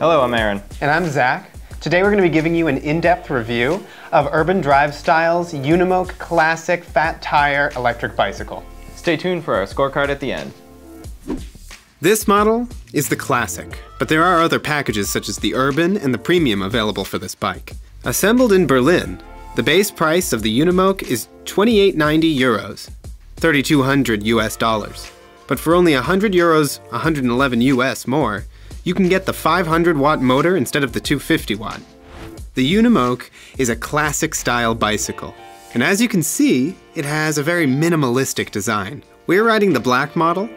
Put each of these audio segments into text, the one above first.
Hello, I'm Aaron. And I'm Zach. Today we're going to be giving you an in-depth review of Urban Drivestyle's Unimoke Classic Fat Tire electric bicycle. Stay tuned for our scorecard at the end. This model is the Classic, but there are other packages such as the Urban and the Premium available for this bike. Assembled in Berlin, the base price of the UNI Moke is 2890 euros, 3200 US dollars. But for only 100 euros, 111 US more, you can get the 500 watt motor instead of the 250 watt. The UNI Moke is a classic style bicycle, and as you can see, it has a very minimalistic design. We're riding the black model,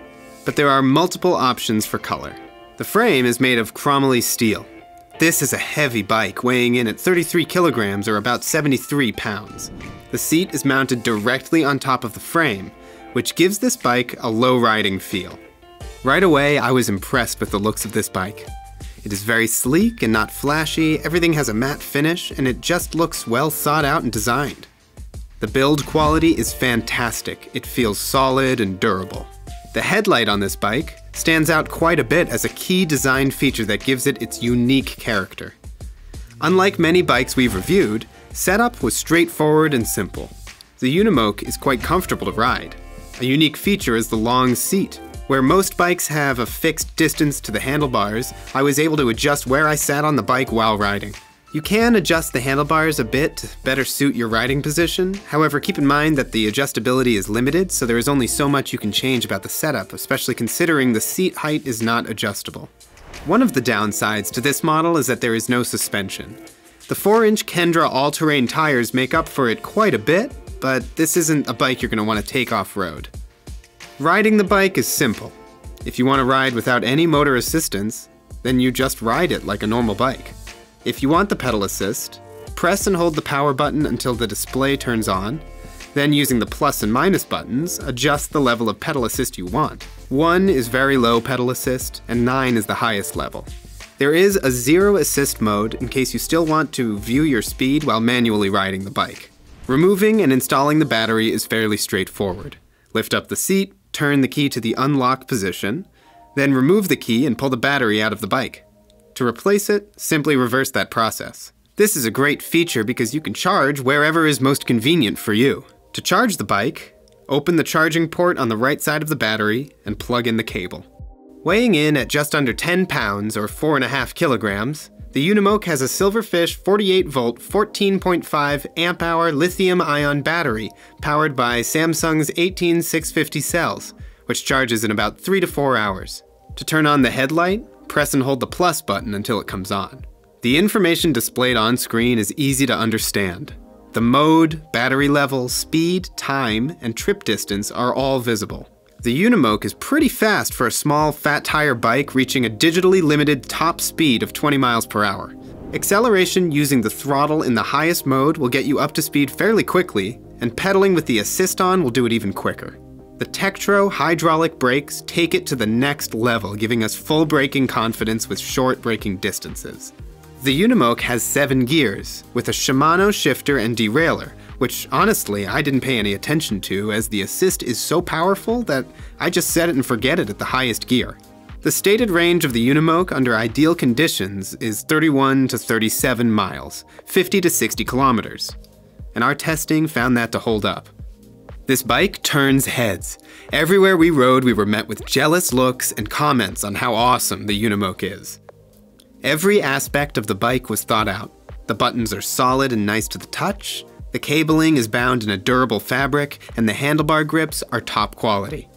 but there are multiple options for color. The frame is made of chromoly steel, this is a heavy bike weighing in at 33 kilograms or about 73 pounds. The seat is mounted directly on top of the frame, which gives this bike a low riding feel. Right away, I was impressed with the looks of this bike. It is very sleek and not flashy, everything has a matte finish, and it just looks well thought out and designed. The build quality is fantastic, it feels solid and durable. The headlight on this bike stands out quite a bit as a key design feature that gives it its unique character. Unlike many bikes we've reviewed, setup was straightforward and simple. The UNI Moke is quite comfortable to ride. A unique feature is the long seat. Where most bikes have a fixed distance to the handlebars, I was able to adjust where I sat on the bike while riding. You can adjust the handlebars a bit to better suit your riding position, however keep in mind that the adjustability is limited, so there is only so much you can change about the setup, especially considering the seat height is not adjustable. One of the downsides to this model is that there is no suspension. The 4-inch Kenda all-terrain tires make up for it quite a bit, but this isn't a bike you're going to want to take off-road. Riding the bike is simple. If you want to ride without any motor assistance, then you just ride it like a normal bike. If you want the pedal assist, press and hold the power button until the display turns on, then using the plus and minus buttons, adjust the level of pedal assist you want. 1 is very low pedal assist, and 9 is the highest level. There is a zero assist mode in case you still want to view your speed while manually riding the bike. Removing and installing the battery is fairly straightforward. Lift up the seat, turn the key to the unlock position, then remove the key and pull the battery out of the bike. To replace it, simply reverse that process. This is a great feature because you can charge wherever is most convenient for you. To charge the bike, open the charging port on the right side of the battery and plug in the cable. Weighing in at just under 10 pounds or 4.5 kilograms, the UNI Moke has a Silverfish 48 volt 14.5 amp hour lithium ion battery powered by Samsung's 18650 cells, which charges in about 3 to 4 hours. To turn on the headlight, press and hold the plus button until it comes on. The information displayed on screen is easy to understand. The mode, battery level, speed, time, and trip distance are all visible. The UNI Moke is pretty fast for a small, fat tire bike reaching a digitally limited top speed of 20 miles per hour. Acceleration using the throttle in the highest mode will get you up to speed fairly quickly, and pedaling with the assist on will do it even quicker. The Tektro hydraulic brakes take it to the next level, giving us full braking confidence with short braking distances. The UNI Moke has seven gears, with a Shimano shifter and derailleur, which honestly I didn't pay any attention to as the assist is so powerful that I just set it and forget it at the highest gear. The stated range of the UNI Moke under ideal conditions is 31 to 37 miles, 50 to 60 kilometers. And our testing found that to hold up. This bike turns heads. Everywhere we rode, we were met with jealous looks and comments on how awesome the UNI Moke is. Every aspect of the bike was thought out. The buttons are solid and nice to the touch, the cabling is bound in a durable fabric, and the handlebar grips are top quality.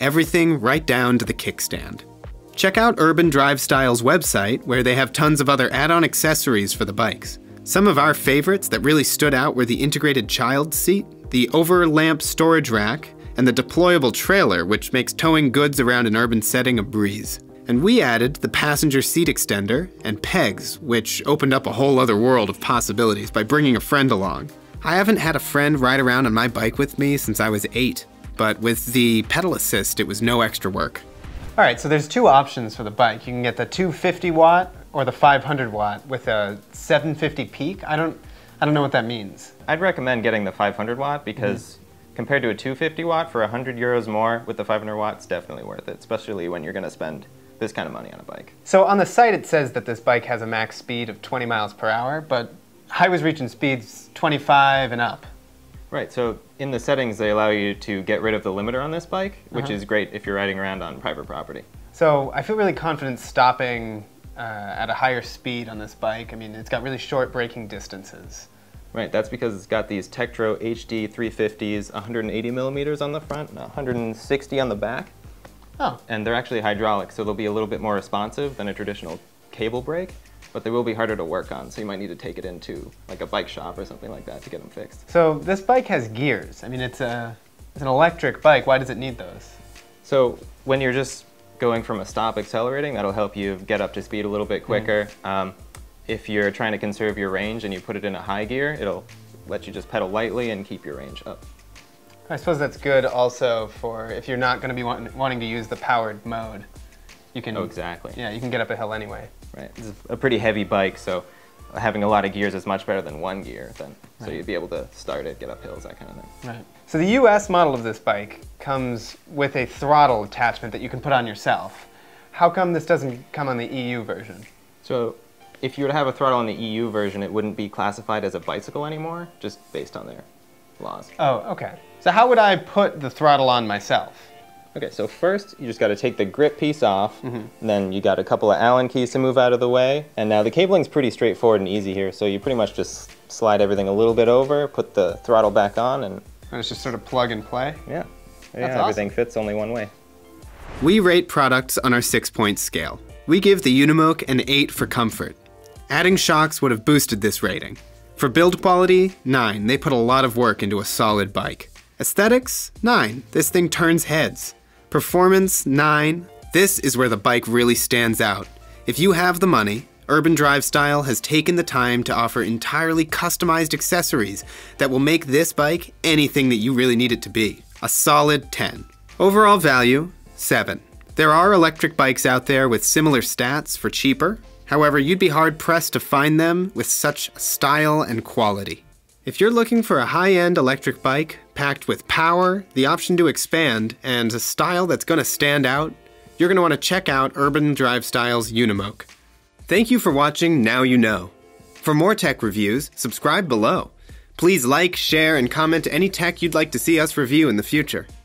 Everything right down to the kickstand. Check out Urban Drivestyle's website, where they have tons of other add on accessories for the bikes. Some of our favorites that really stood out were the integrated child seat, the over-lamp storage rack, and the deployable trailer, which makes towing goods around an urban setting a breeze. And we added the passenger seat extender and pegs, which opened up a whole other world of possibilities by bringing a friend along. I haven't had a friend ride around on my bike with me since I was eight, but with the pedal assist, it was no extra work. All right, so there's two options for the bike. You can get the 250 watt or the 500 watt with a 750 peak. I don't, I don't know what that means. I'd recommend getting the 500 watt because mm -hmm. compared to a 250 watt for 100 euros more with the 500 watts, definitely worth it, especially when you're going to spend this kind of money on a bike. So on the site it says that this bike has a max speed of 20 miles per hour, but I was reaching speeds 25 and up. Right, so in the settings, they allow you to get rid of the limiter on this bike, which Uh-huh. is great if you're riding around on private property. So I feel really confident stopping uh, at a higher speed on this bike. I mean, it's got really short braking distances. Right, that's because it's got these Tektro HD 350s, 180 millimeters on the front, and 160 on the back, Oh, and they're actually hydraulic, so they'll be a little bit more responsive than a traditional cable brake, but they will be harder to work on, so you might need to take it into like a bike shop or something like that to get them fixed. so this bike has gears. I mean, it's a it's an electric bike. Why does it need those? So when you're just going from a stop accelerating, that'll help you get up to speed a little bit quicker. Um, if you're trying to conserve your range and you put it in a high gear, it'll let you just pedal lightly and keep your range up. I suppose that's good also for if you're not going to be want, wanting to use the powered mode. You can Oh, exactly. Yeah, you can get up a hill anyway. Right. It's a pretty heavy bike, so having a lot of gears is much better than one gear. Then, so you'd be able to start it, get up hills, that kind of thing. Right. So the US model of this bike comes with a throttle attachment that you can put on yourself. How come this doesn't come on the EU version? So if you were to have a throttle on the EU version, it wouldn't be classified as a bicycle anymore, just based on their laws. Oh, okay. So how would I put the throttle on myself? Okay, so first you just got to take the grip piece off, and then you got a couple of Allen keys to move out of the way, and now the cabling's pretty straightforward and easy here, so you pretty much just slide everything a little bit over, put the throttle back on, and And it's just sort of plug and play. yeah, yeah That's everything fits only one way. We rate products on our six point scale. We give the UNI Moke an 8 for comfort. Adding shocks would have boosted this rating. For build quality, 9. They put a lot of work into a solid bike. Aesthetics, 9. This thing turns heads. Performance, 9. This is where the bike really stands out. If you have the money, Urban Drivestyle has taken the time to offer entirely customized accessories that will make this bike anything that you really need it to be. A solid 10. Overall value, 7. There are electric bikes out there with similar stats for cheaper. However, you'd be hard pressed to find them with such style and quality. If you're looking for a high end electric bike packed with power, the option to expand, and a style that's going to stand out, you're going to want to check out Urban Drivestyle's Unimoke. Thank you for watching Now You Know. For more tech reviews, subscribe below. Please like, share, and comment any tech you'd like to see us review in the future.